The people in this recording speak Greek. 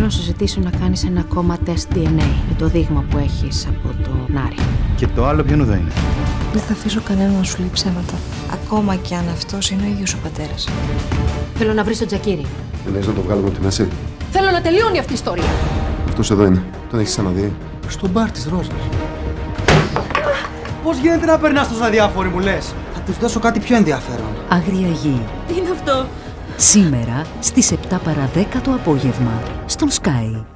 Θέλω να σου ζητήσω να κάνεις ένα ακόμα τεστ DNA με το δείγμα που έχεις από το Νάρη. Και το άλλο ποιον εδώ είναι; Δεν θα αφήσω κανένα να σου λέει ψέματα. Ακόμα και αν αυτός είναι ο ίδιος ο πατέρας. Θέλω να βρεις τον Τζακίρι. Λες να το βγάλουμε από τη μέση; Θέλω να τελειώνει αυτή η ιστορία. Αυτός εδώ είναι. Τον έχεις ξαναδεί; Στο μπαρ της Ρόζας. Πώς γίνεται να περνάς τόσο αδιάφοροι μου λες; Θα τους δώσω κάτι πιο ενδιαφέρον. Αγρία γη. Τι είναι αυτό; Σήμερα στις 7 παρα 10 το απόγευμα apóstolos sky.